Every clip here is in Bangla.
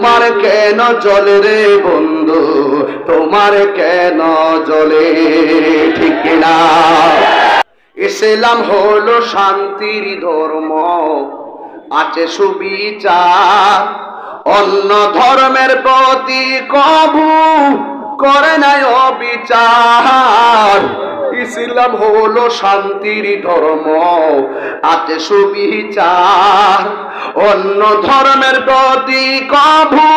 তোমার কেন জলে রে বন্ধু? তোমার কেন জলে? ঠিক না ইসলাম হলো শান্তির ধর্ম। আছে সুবিচার। অন্য ধর্মের প্রতি কবু করে নাই অবিচার। ইসলাম হলো শান্তির ধর্ম। আছে সুবিচার। অন্য ধর্মের প্রতি কভু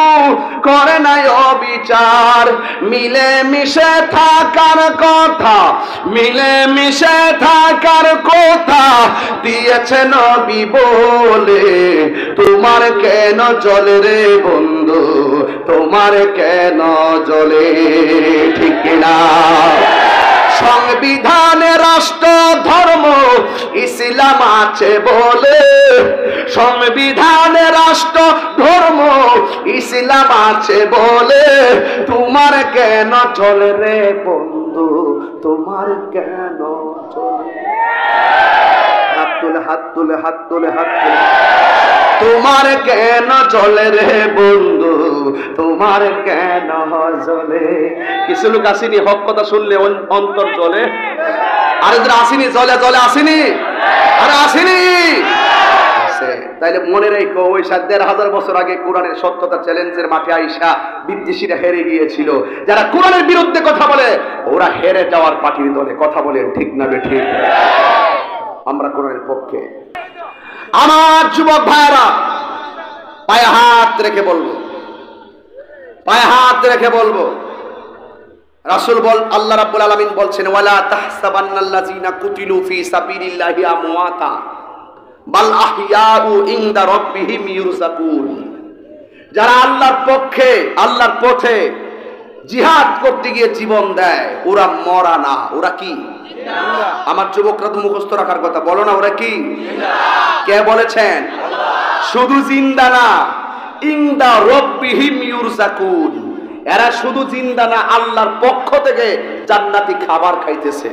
করে নাই অবিচার। মিলে মিশে থাকার কথা মিলে মিশে থাকার কথা দিয়েছে নবী বলে। তোমার কেন জলে রে বন্ধু? তোমার কেন জলে ঠিক না? সংবিধানে রাষ্ট্র, ধর্ম, ইসলাম আছে বলে। সংবিধানে রাষ্ট্র, ধর্ম, ইসলাম আছে বলে তোমার কেন চলে রে বন্ধু? তোমার কেন চলে? হাত তুলে হাত তুলে হাত তুলে হাত তুলে। তোমার কেন চলে রে বন্ধু? তোমার কেন জলে কিছু লোক আসেনি, হক কথা শুনলে অন- অন্তর জলে আরে আসেনি জলে জলে আসেনি। আরে আসেনি। তাইলে মনে রেখো, ওই সাত দেড় হাজার বছর আগে কোরআনের সত্যতা চ্যালেঞ্জের মাঠে আইসা বিদ্বেষীরা হেরে গিয়েছিল। যারা কোরআনের বিরুদ্ধে কথা বলে, ওরা হেরে যাওয়ার পার্টির দলে কথা বলেন ঠিক না বে ঠিক আমরা কোরআনের পক্ষে। আমার যুবক ভাইরা পায়ে হাত রেখে বলব। পায়ে হাত রেখে বলব। রাসূল বল, আল্লাহ রাব্বুল আলামিন বলছেন, ওয়ালা তাহসাবান্নাল্লাযিনা কুতিলু ফি সাবিলিল্লাহি আমওয়াতা। বাল যারা আল্লাহর পক্ষে, আল্লাহর পথে জিহাদ করতে গিয়ে জীবন দেয়, ওরা মরা না। ওরা কি? আমার যুবকরা তো মুখস্থ রাখার কথা। বলো না ওরা কি? কে বলেছেন? শুধু জিন্দা না, ইন্দা রব্বিহিম ইউরজাকুন এরা শুধু জিন্দা না, আল্লাহর পক্ষ থেকে জান্নাতি খাবার খাইতেছে।